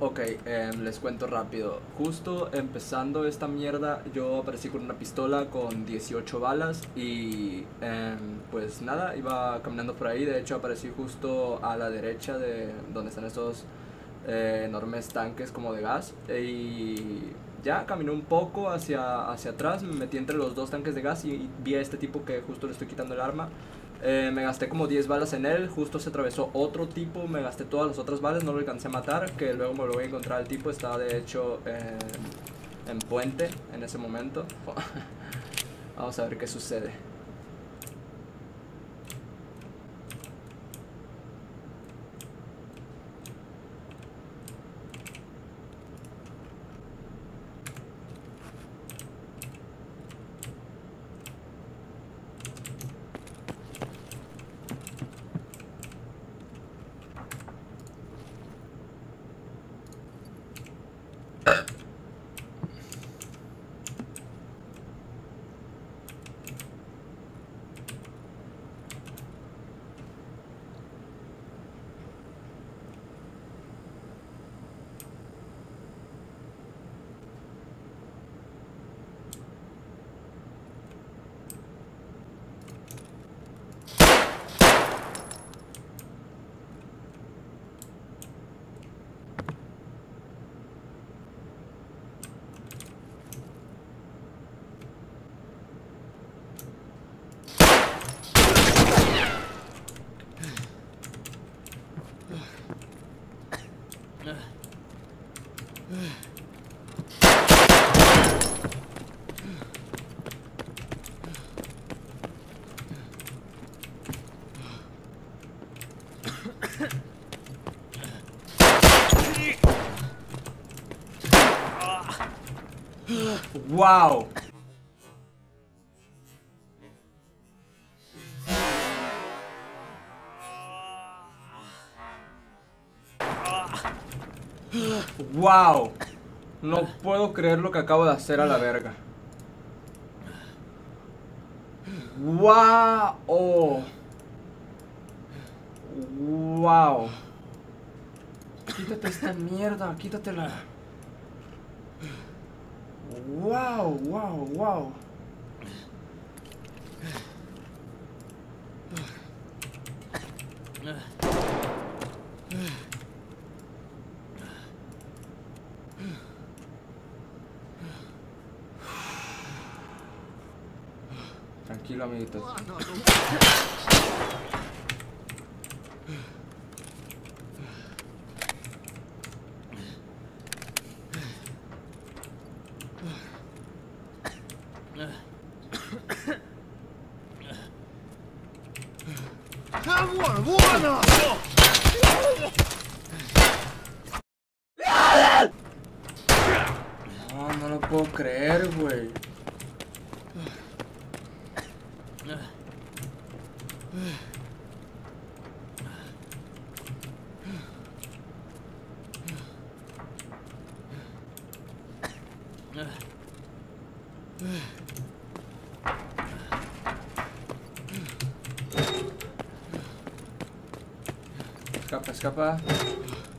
Ok, em, les cuento rápido. Justo empezando esta mierda, yo aparecí con una pistola con 18 balas y em, pues nada, iba caminando por ahí. De hecho, aparecí justo a la derecha de donde están esos eh, enormes tanques como de gas. Y ya caminé un poco hacia, hacia atrás, me metí entre los dos tanques de gas y vi a este tipo que justo le estoy quitando el arma. Eh, me gasté como 10 balas en él, justo se atravesó otro tipo, me gasté todas las otras balas, no lo alcancé a matar, que luego me lo voy a encontrar el tipo, estaba de hecho en puente en ese momento. Vamos a ver qué sucede. ¡Wow! ¡Wow! No puedo creer lo que acabo de hacer a la verga. ¡Wow! ¡Wow! Quítate esta mierda, quítatela. ¡Wow! ¡Wow! ¡Wow! Tranquilo, amiguitos. No, no lo puedo creer, güey. Escapa, escapa.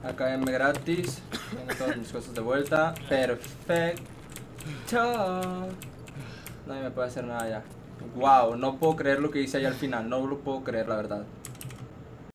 AKM gratis. Tengo todas mis cosas de vuelta. Perfecto. Nadie me puede hacer nada ya. Wow, no puedo creer lo que hice ahí al final. No lo puedo creer, la verdad.